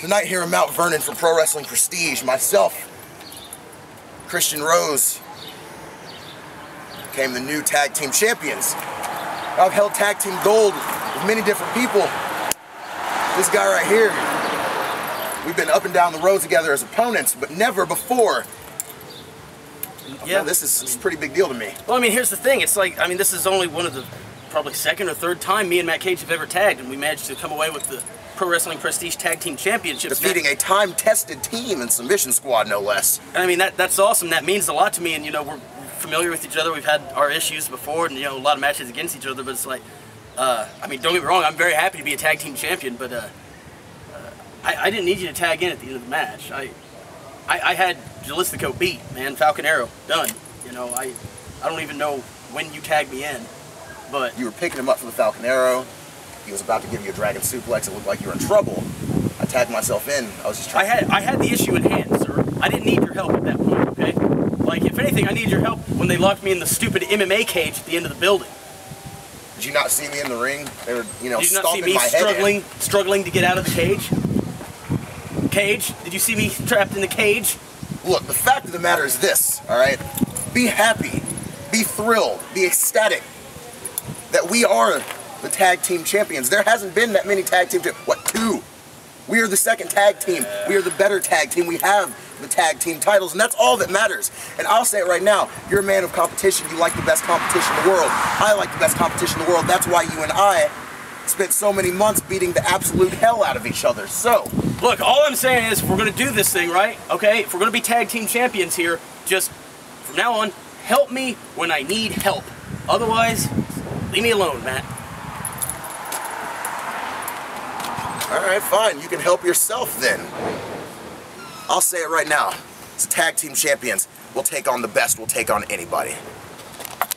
Tonight here in Mount Vernon for Pro Wrestling Prestige, myself, Christian Rose, became the new tag team champions. I've held tag team gold with many different people. This guy right here, we've been up and down the road together as opponents, but never before. Yeah, Now, this is, this is a pretty big deal to me. Well, I mean, here's the thing. It's like, I mean, this is only one of the probably second or third time me and Matt Cage have ever tagged, and we managed to come away with the Pro Wrestling Prestige Tag Team Championships. Defeating a time-tested team and submission squad, no less. I mean, that that's awesome. That means a lot to me, and you know, we're familiar with each other. We've had our issues before, and you know, a lot of matches against each other. But it's like, uh, I mean, don't get me wrong. I'm very happy to be a tag team champion, but uh, uh, I, I didn't need you to tag in at the end of the match. I I, I had Jalistico beat, man. Falcon Arrow done. You know, I I don't even know when you tagged me in, but You were picking him up for the Falcon Arrow. He was about to give you a dragon suplex. It looked like you were in trouble. I tagged myself in. I was just I trying. had I had the issue in hand, sir. I didn't need your help at that point, okay? Like, if anything, I needed your help when they locked me in the stupid MMA cage at the end of the building. Did you not see me in the ring? They were, you know, Did you not see me my head in. struggling, struggling to get out of the cage? Cage? Did you see me trapped in the cage? Look, the fact of the matter is this, all right? Be happy, be thrilled, be ecstatic that we are the tag team champions. There hasn't been that many tag team, what, two? We are the second tag team. We are the better tag team. We have the tag team titles, and that's all that matters. And I'll say it right now, you're a man of competition. You like the best competition in the world. I like the best competition in the world. That's why you and I spent so many months beating the absolute hell out of each other. So, Look, all I'm saying is if we're gonna do this thing, right? Okay? If we're gonna be tag team champions here, just from now on, help me when I need help. Otherwise, leave me alone, Matt. All right, fine. You can help yourself then. I'll say it right now. As tag team champions, we'll take on the best. We'll take on anybody.